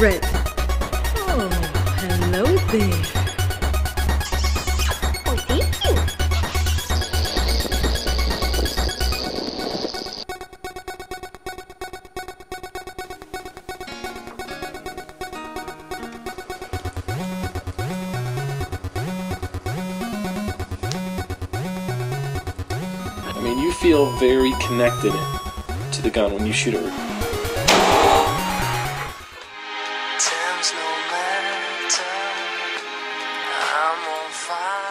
Red. Oh, hello there. Oh, thank you. I mean, you feel very connected to the gun when you shoot it. Time's no matter. I'm on fire.